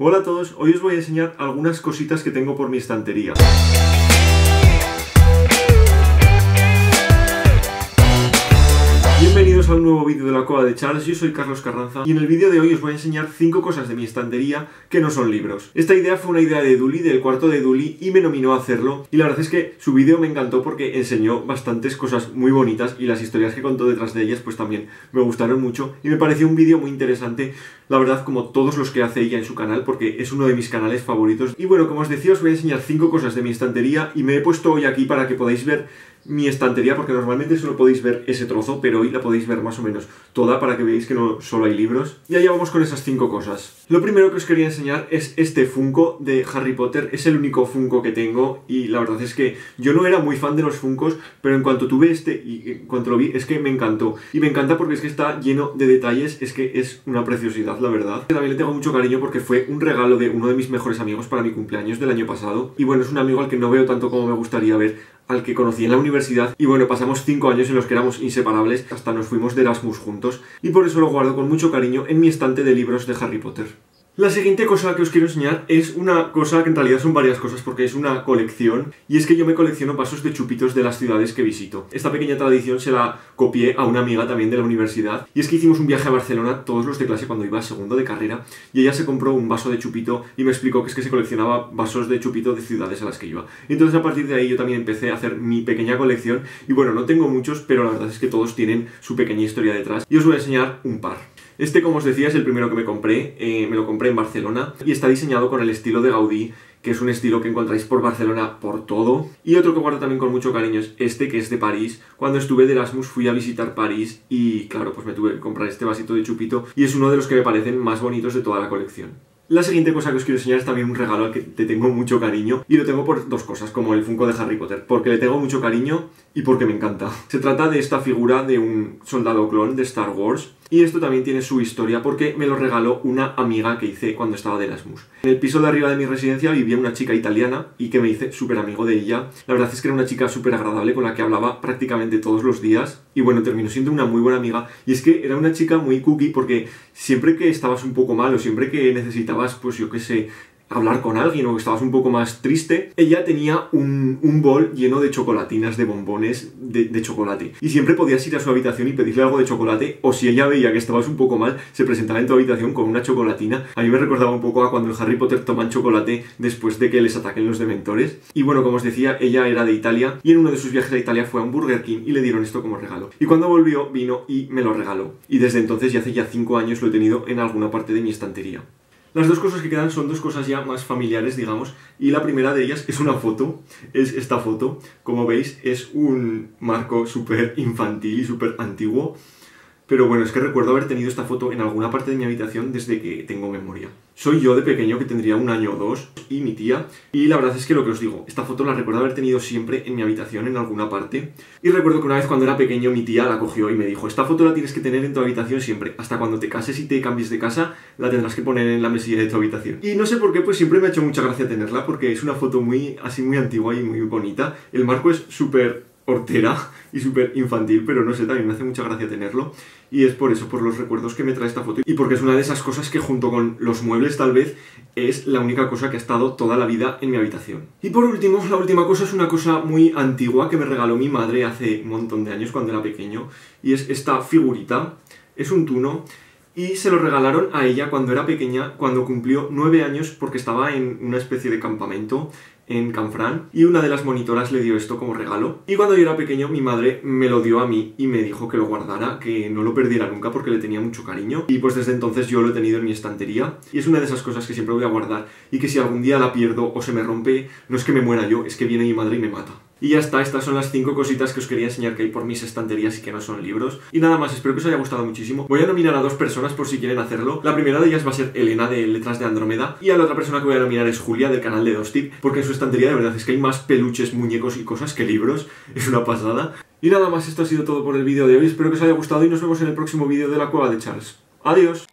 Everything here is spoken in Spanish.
Hola a todos, hoy os voy a enseñar algunas cositas que tengo por mi estantería. Bienvenidos a un nuevo vídeo de la Coa de Charles, yo soy Carlos Carranza y en el vídeo de hoy os voy a enseñar 5 cosas de mi estantería que no son libros. Esta idea fue una idea de Duli, del cuarto de Duli, y me nominó a hacerlo y la verdad es que su vídeo me encantó porque enseñó bastantes cosas muy bonitas y las historias que contó detrás de ellas pues también me gustaron mucho y me pareció un vídeo muy interesante, la verdad como todos los que hace ella en su canal porque es uno de mis canales favoritos. Y bueno, como os decía os voy a enseñar 5 cosas de mi estantería y me he puesto hoy aquí para que podáis ver mi estantería, porque normalmente solo podéis ver ese trozo, pero hoy la podéis ver más o menos toda para que veáis que no solo hay libros. Y allá vamos con esas cinco cosas. Lo primero que os quería enseñar es este Funko de Harry Potter, es el único Funko que tengo y la verdad es que yo no era muy fan de los Funkos, pero en cuanto tuve este y en cuanto lo vi es que me encantó. Y me encanta porque es que está lleno de detalles, es que es una preciosidad, la verdad. También le tengo mucho cariño porque fue un regalo de uno de mis mejores amigos para mi cumpleaños del año pasado. Y bueno, es un amigo al que no veo tanto como me gustaría ver al que conocí en la universidad y bueno, pasamos cinco años en los que éramos inseparables, hasta nos fuimos de Erasmus juntos y por eso lo guardo con mucho cariño en mi estante de libros de Harry Potter. La siguiente cosa que os quiero enseñar es una cosa que en realidad son varias cosas porque es una colección y es que yo me colecciono vasos de chupitos de las ciudades que visito. Esta pequeña tradición se la copié a una amiga también de la universidad y es que hicimos un viaje a Barcelona todos los de clase cuando iba a segundo de carrera y ella se compró un vaso de chupito y me explicó que es que se coleccionaba vasos de chupito de ciudades a las que iba. Entonces a partir de ahí yo también empecé a hacer mi pequeña colección y bueno, no tengo muchos pero la verdad es que todos tienen su pequeña historia detrás y os voy a enseñar un par. Este, como os decía, es el primero que me compré. Eh, me lo compré en Barcelona y está diseñado con el estilo de Gaudí, que es un estilo que encontráis por Barcelona por todo. Y otro que guardo también con mucho cariño es este, que es de París. Cuando estuve de Erasmus fui a visitar París y, claro, pues me tuve que comprar este vasito de chupito y es uno de los que me parecen más bonitos de toda la colección. La siguiente cosa que os quiero enseñar es también un regalo al que te tengo mucho cariño y lo tengo por dos cosas, como el Funko de Harry Potter, porque le tengo mucho cariño y porque me encanta. Se trata de esta figura de un soldado clon de Star Wars y esto también tiene su historia porque me lo regaló una amiga que hice cuando estaba de Erasmus. En el piso de arriba de mi residencia vivía una chica italiana y que me hice súper amigo de ella. La verdad es que era una chica súper agradable con la que hablaba prácticamente todos los días y bueno, terminó siendo una muy buena amiga. Y es que era una chica muy cookie porque siempre que estabas un poco mal o siempre que necesitabas, pues yo qué sé, hablar con alguien o que estabas un poco más triste, ella tenía un, un bol lleno de chocolatinas, de bombones de, chocolate. Y siempre podías ir a su habitación y pedirle algo de chocolate, o si ella veía que estabas un poco mal, se presentaba en tu habitación con una chocolatina. A mí me recordaba un poco a cuando en Harry Potter toman chocolate después de que les ataquen los dementores. Y bueno, como os decía, ella era de Italia y en uno de sus viajes a Italia fue a un Burger King y le dieron esto como regalo. Y cuando volvió, vino y me lo regaló. Y desde entonces, ya hace ya 5 años, lo he tenido en alguna parte de mi estantería. Las dos cosas que quedan son dos cosas ya más familiares, digamos, y la primera de ellas es una foto, es esta foto, como veis es un marco súper infantil y súper antiguo, pero bueno, es que recuerdo haber tenido esta foto en alguna parte de mi habitación desde que tengo memoria. Soy yo de pequeño que tendría un año o dos y mi tía. Y la verdad es que lo que os digo, esta foto la recuerdo haber tenido siempre en mi habitación en alguna parte. Y recuerdo que una vez cuando era pequeño mi tía la cogió y me dijo, esta foto la tienes que tener en tu habitación siempre. Hasta cuando te cases y te cambies de casa, la tendrás que poner en la mesilla de tu habitación. Y no sé por qué, pues siempre me ha hecho mucha gracia tenerla porque es una foto muy, así muy antigua y muy bonita. El marco es súper hortera y súper infantil, pero no sé, también me hace mucha gracia tenerlo. Y es por eso, por los recuerdos que me trae esta foto. Y porque es una de esas cosas que junto con los muebles tal vez es la única cosa que ha estado toda la vida en mi habitación. Y por último, la última cosa es una cosa muy antigua que me regaló mi madre hace un montón de años cuando era pequeño. Y es esta figurita. Es un tuno y se lo regalaron a ella cuando era pequeña, cuando cumplió nueve años porque estaba en una especie de campamento en Canfrán y una de las monitoras le dio esto como regalo. Y cuando yo era pequeño mi madre me lo dio a mí y me dijo que lo guardara, que no lo perdiera nunca porque le tenía mucho cariño. Y pues desde entonces yo lo he tenido en mi estantería y es una de esas cosas que siempre voy a guardar y que si algún día la pierdo o se me rompe, no es que me muera yo, es que viene mi madre y me mata. Y ya está, estas son las 5 cositas que os quería enseñar que hay por mis estanterías y que no son libros. Y nada más, espero que os haya gustado muchísimo. Voy a nominar a dos personas por si quieren hacerlo. La primera de ellas va a ser Elena de Letras de Andrómeda. Y a la otra persona que voy a nominar es Julia del canal de Dostip, porque en su estantería de verdad es que hay más peluches, muñecos y cosas que libros. Es una pasada. Y nada más, esto ha sido todo por el vídeo de hoy. Espero que os haya gustado y nos vemos en el próximo vídeo de la cueva de Charles. Adiós.